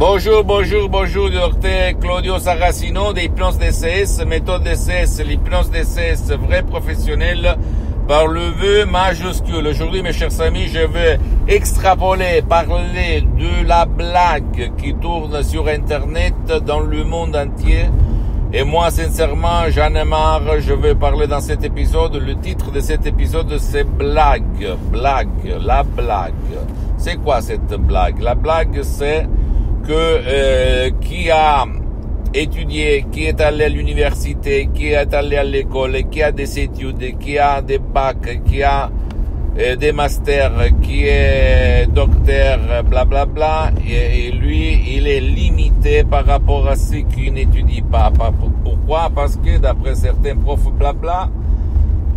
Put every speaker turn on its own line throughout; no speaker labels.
Bonjour, bonjour, bonjour, docteur Claudio Saracino d'Hypnose DCS, méthode DCS, l'hypnose DCS, vrai professionnel par le vœu majuscule. Aujourd'hui, mes chers amis, je veux extrapoler, parler de la blague qui tourne sur Internet dans le monde entier. Et moi, sincèrement, j'en ai marre. Je veux parler dans cet épisode. Le titre de cet épisode, c'est blague. Blague. La blague. C'est quoi cette blague? La blague, c'est euh, qui a étudié, qui est allé à l'université, qui est allé à l'école, qui a des études, qui a des bacs, qui a euh, des masters, qui est docteur, blablabla, bla, bla, et, lui, il est limité par rapport à ceux qui n'étudient pas. Pourquoi? Parce que d'après certains profs, blabla,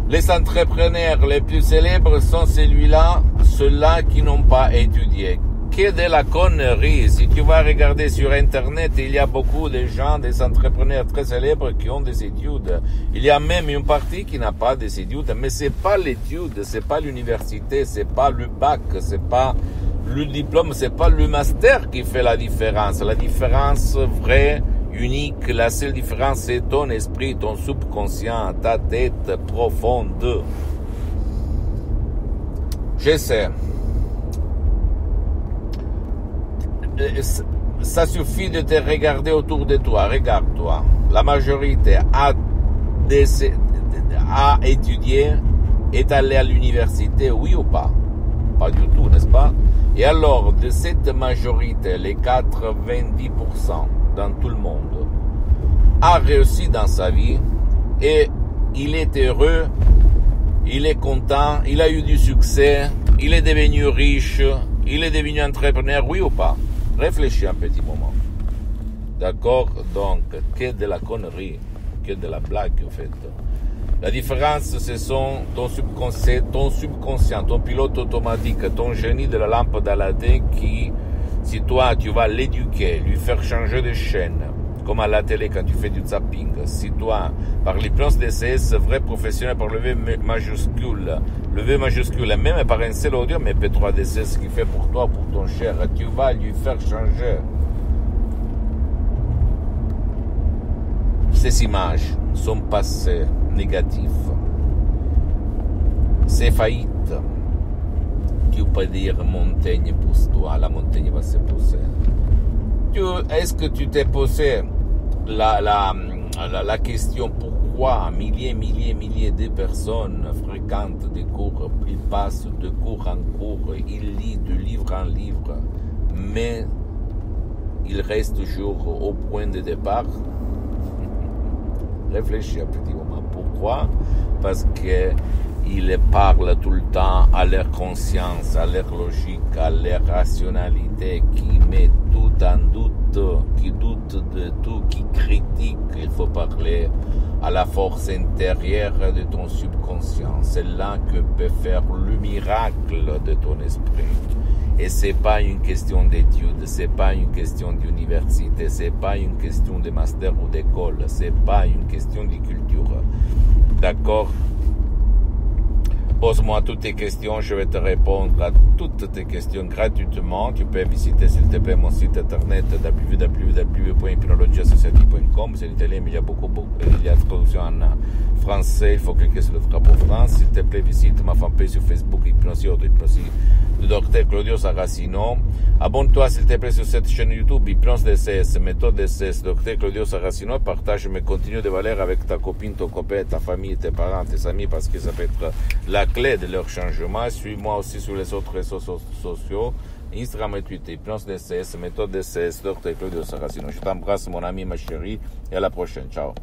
les entrepreneurs les plus célèbres sont celui-là, ceux-là qui n'ont pas étudié, que de la connerie. Si tu vas regarder sur Internet, il y a beaucoup de gens, des entrepreneurs très célèbres qui ont des études. Il y a même une partie qui n'a pas des études, mais c'est pas l'étude, c'est pas l'université, c'est pas le bac, c'est pas le diplôme, c'est pas le master qui fait la différence. La différence vraie, unique, la seule différence, c'est ton esprit, ton subconscient, ta tête profonde. Je sais. Euh, ça suffit de te regarder autour de toi. Regarde-toi. La majorité a, étudié, est allé à l'université, oui ou pas? Pas du tout, n'est-ce pas? Et alors, de cette majorité, les 90% dans tout le monde, a réussi dans sa vie et il est heureux, il est content, il a eu du succès, il est devenu riche, il est devenu entrepreneur, oui ou pas? Réfléchis un petit moment. D'accord Donc, que de la connerie, que de la blague, en fait. La différence, ce sont ton subconscient, ton subconscient, ton pilote automatique, ton génie de la lampe d'Aladin qui, si toi, tu vas l'éduquer, lui faire changer de chaîne, comme à la télé quand tu fais du zapping, si toi, par l'hypnose DCS, vrai professionnel par le V majuscule, le V majuscule, même par un seul audio, mais P3DCS qui fait pour toi, pour ton cher, tu vas lui faire changer ces images, son passé négatif, ses faillites. Tu peux dire montagne pousse-toi, la montagne va se pousser. Est-ce que tu t'es posé la, question pourquoi milliers, milliers, milliers de personnes fréquentent des cours, ils passent de cours en cours, ils lisent de livre en livre, mais ils restent toujours au point de départ? Réfléchis un petit moment. Pourquoi? Parce qu'ils parlent tout le temps à leur conscience, à leur logique, à leur rationalité, qui met tout en doute, qui doute de tout, qui critique. Il faut parler à la force intérieure de ton subconscient. C'est là que peut faire le miracle de ton esprit. Et c'est pas une question d'études, c'est pas une question d'université, c'est pas une question de master ou d'école, c'est pas une question de culture. D'accord? Pose-moi toutes tes questions, je vais te répondre à toutes tes questions gratuitement. Tu peux visiter s'il te plaît mon site internet www.hypnologieassociative.com. C'est l'italien, mais il y a beaucoup, beaucoup, il y a traduction en français. Il faut cliquer sur le drapeau France. S'il te plaît, visite ma fanpage sur Facebook, Hypnosie Auto du docteur Claudio Saracino. Abonne-toi s'il te plaît sur cette chaîne YouTube Hypnose DCS, méthode DCS, docteur Claudio Saracino. Partage mes contenus de valeur avec ta copine, ton copain, ta famille, tes parents, tes amis, parce que ça peut être la clé de leur changement. Suis-moi aussi sur les autres réseaux sociaux. Instagram et Twitter, Hypnose DCS, méthode DCS, docteur Claudio Saracino. Je t'embrasse, mon ami, ma chérie, et à la prochaine. Ciao.